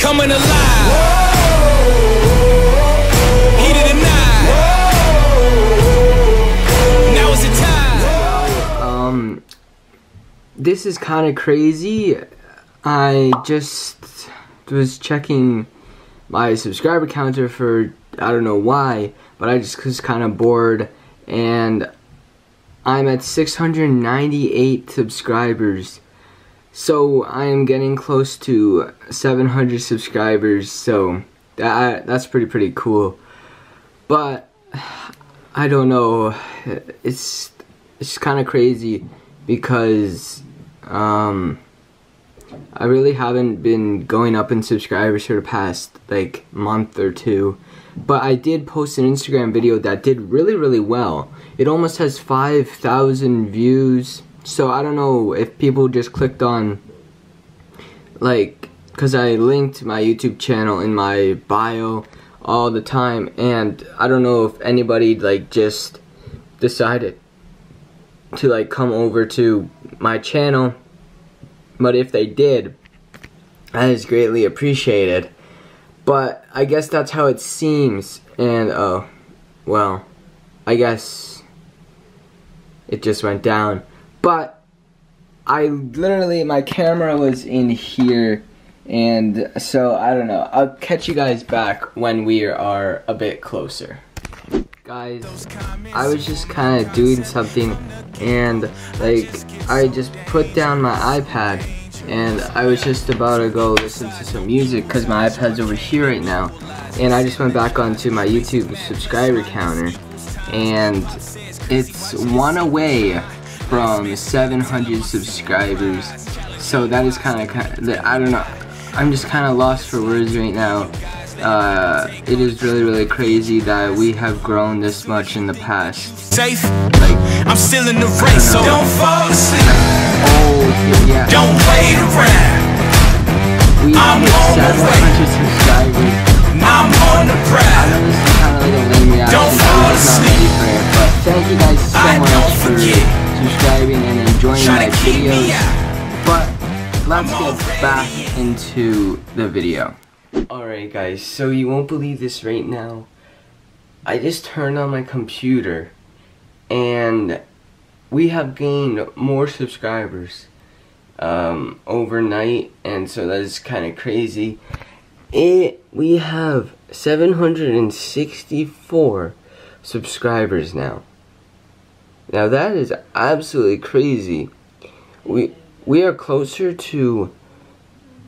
coming alive. Tonight. Now is the time. Um, this is kind of crazy. I just was checking my subscriber counter for I don't know why, but I just was kind of bored, and I'm at 698 subscribers. So I am getting close to 700 subscribers. So that that's pretty pretty cool. But I don't know. It's it's kind of crazy because um, I really haven't been going up in subscribers for the past like month or two. But I did post an Instagram video that did really really well. It almost has 5,000 views. So I don't know if people just clicked on like cuz I linked my YouTube channel in my bio all the time and I don't know if anybody like just decided to like come over to my channel but if they did that is greatly appreciated. But I guess that's how it seems and oh well I guess it just went down but I literally my camera was in here and so I don't know. I'll catch you guys back when we are a bit closer. Guys I was just kind of doing something and like I just put down my iPad and I was just about to go listen to some music because my iPad's over here right now. And I just went back onto my YouTube subscriber counter and it's one away from 700 subscribers so that is kind of I don't know I'm just kind of lost for words right now uh, it is really really crazy that we have grown this much in the past Safe. like I'm still in the race, so don't fall asleep. oh yeah Don't wait around. we I'm hit on way. 700 subscribers I'm on the I prowl. know this is kind of like a lame reaction. Don't fall asleep. but thank you guys so I much for videos. But let's get back into the video. Alright guys, so you won't believe this right now. I just turned on my computer and we have gained more subscribers um, overnight and so that is kind of crazy. It we have 764 subscribers now. Now that is absolutely crazy. We we are closer to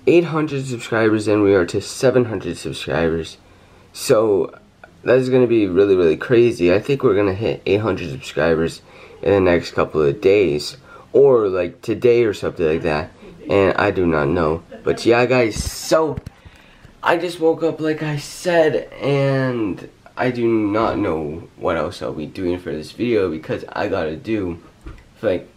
800 subscribers than we are to 700 subscribers. So that is going to be really really crazy. I think we're going to hit 800 subscribers in the next couple of days or like today or something like that. And I do not know. But yeah guys, so I just woke up like I said and I do not know what else I'll be doing for this video because I gotta do like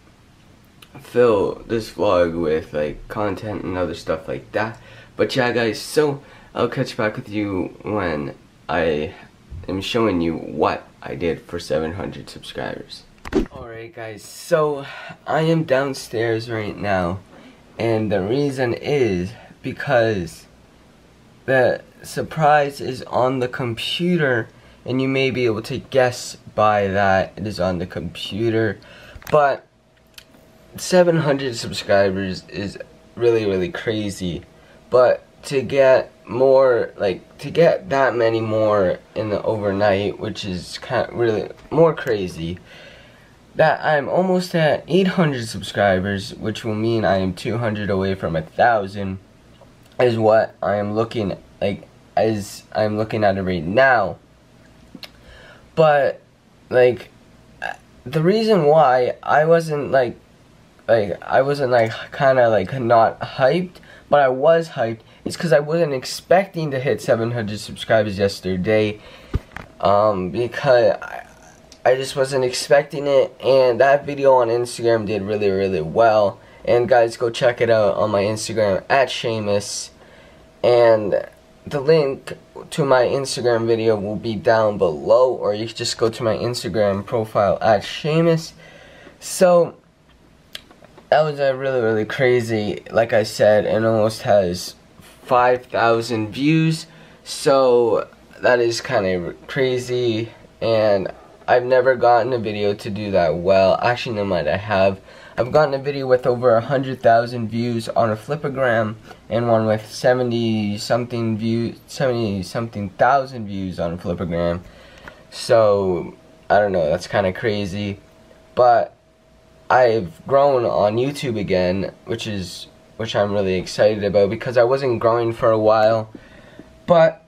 fill this vlog with like content and other stuff like that. But yeah guys, so I'll catch back with you when I am showing you what I did for 700 subscribers. Alright guys, so I am downstairs right now and the reason is because the surprise is on the computer and you may be able to guess by that it is on the computer but 700 subscribers is really really crazy but to get more like to get that many more in the overnight which is kind of really more crazy that I'm almost at 800 subscribers which will mean I am 200 away from a thousand is what I am looking like as I'm looking at it right now. But like the reason why I wasn't like like I wasn't like kind of like not hyped, but I was hyped. It's cuz I wasn't expecting to hit 700 subscribers yesterday um because I, I just wasn't expecting it and that video on Instagram did really really well. And guys go check it out on my Instagram at Sheumas and the link to my Instagram video will be down below or you can just go to my Instagram profile at Sheumas so that was a really really crazy like I said it almost has 5,000 views. So that is kind of crazy and I've never gotten a video to do that well. Actually, no mind, I have. I've gotten a video with over 100,000 views on a flipagram and one with 70 something views, 70 something thousand views on a flipagram. So, I don't know, that's kind of crazy. But I've grown on YouTube again, which is which I'm really excited about because I wasn't growing for a while. But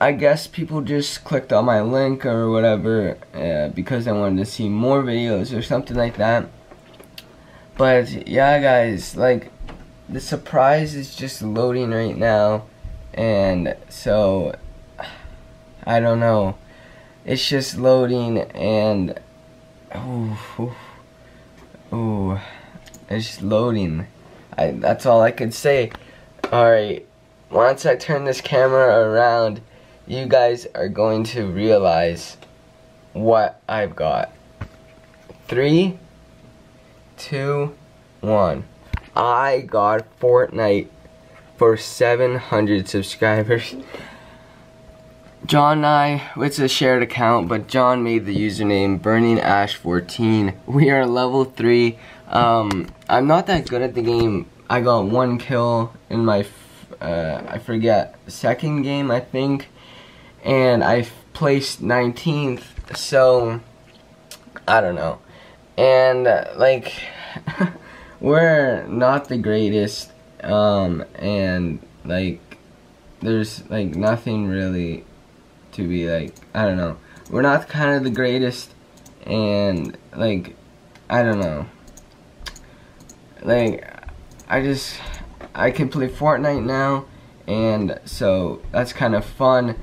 I guess people just clicked on my link or whatever uh, because they wanted to see more videos or something like that. But yeah, guys, like the surprise is just loading right now, and so I don't know. It's just loading, and oh, oh, it's loading. I that's all I could say. All right, once I turn this camera around you guys are going to realize what I've got. Three, two, one. I got Fortnite for 700 subscribers. John and I, it's a shared account, but John made the username Burning Ash 14. We are level 3. Um, I'm not that good at the game. I got one kill in my, uh, I forget, second game, I think and I placed 19th, so I don't know. And uh, like we're not the greatest um and like there's like nothing really to be like I don't know. We're not kind of the greatest and like I don't know. Like I just I can play Fortnite now and so that's kind of fun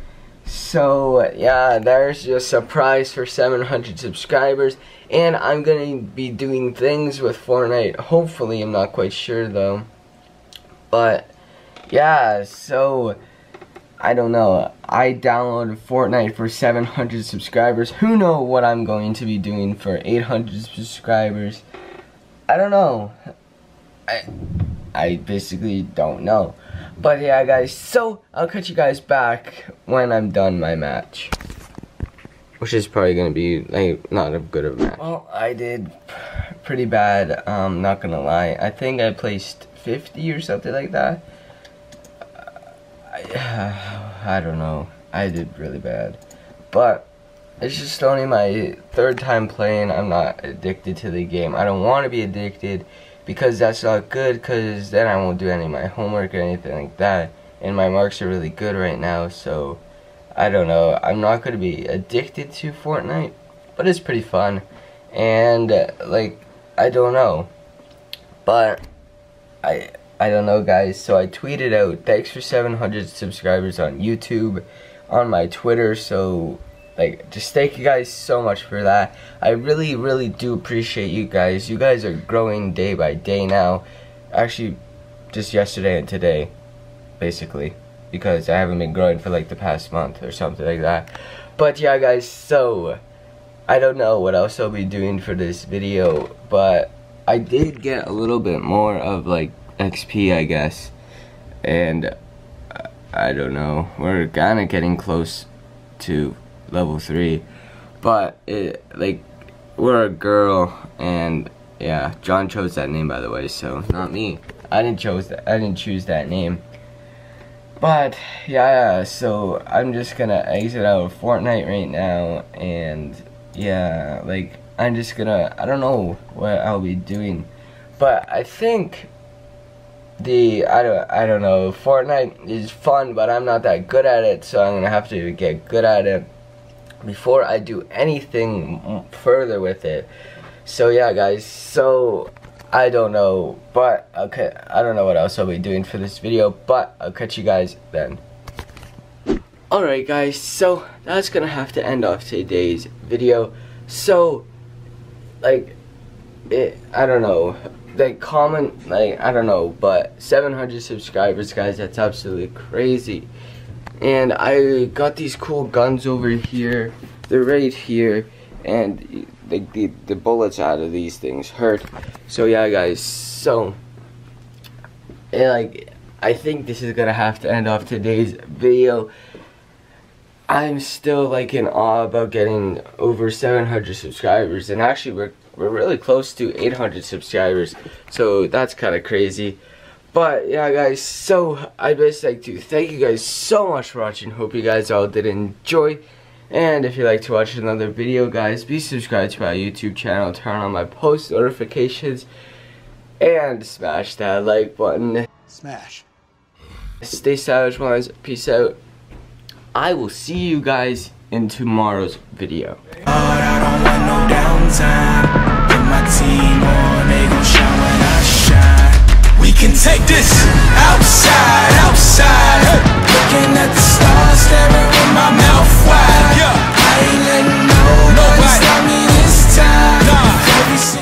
so yeah, there's your surprise for 700 subscribers. And I'm going to be doing things with Fortnite. Hopefully, I'm not quite sure though. But yeah, so I don't know. I downloaded Fortnite for 700 subscribers. Who know what I'm going to be doing for 800 subscribers? I don't know. I I basically don't know. But yeah, guys, so I'll catch you guys back when I'm done my match. Which is probably going to be, like, not a good of a match. Well, I did pretty bad, um, not gonna lie. I think I placed 50 or something like that. I, don't know. I did really bad. But, it's just only my third time playing. I'm not addicted to the game. I don't want to be addicted because that's not good because then I won't do any of my homework or anything like that and my marks are really good right now so I don't know I'm not going to be addicted to Fortnite but it's pretty fun and like I don't know but I I don't know guys so I tweeted out thanks for 700 subscribers on YouTube on my Twitter so like, just thank you guys so much for that. I really, really do appreciate you guys. You guys are growing day by day now. Actually, just yesterday and today, basically. Because I haven't been growing for like the past month or something like that. But yeah, guys, so... I don't know what else I'll be doing for this video, but I did get a little bit more of like XP, I guess. And I don't know, we're kind of getting close to level 3 but it like we're a girl and yeah John chose that name by the way so not me. I didn't chose that I didn't choose that name. But yeah so I'm just gonna exit out of Fortnite right now and yeah like I'm just gonna I don't know what I'll be doing. But I think the I don't I don't know Fortnite is fun but I'm not that good at it so I'm gonna have to get good at it before I do anything further with it. So yeah, guys, so I don't know, but okay, I don't know what else I'll be doing for this video, but I'll catch you guys then. Alright guys, so that's gonna have to end off today's video. So, like, it, I don't know, like comment, like, I don't know, but 700 subscribers guys, that's absolutely crazy. And I got these cool guns over here. They're right here. And the, the, the bullets out of these things hurt. So yeah, guys. So, and like, I think this is gonna have to end off today's video. I'm still like in awe about getting over 700 subscribers and actually we're we're really close to 800 subscribers so that's kind of crazy. But yeah guys so I'd just like to thank you guys so much for watching. Hope you guys all did enjoy. And if you'd like to watch another video guys be subscribed to my YouTube channel turn on my post notifications and smash that like button. Smash. stay stylish ones peace out. I will see you guys in tomorrow's video. But I don't want no downtime Put my team on, they gon' shine when I shine We can take this outside, outside hey. Looking at the stars, staring with my mouth wide yeah. I ain't letting nobody, nobody. stop me this time nah.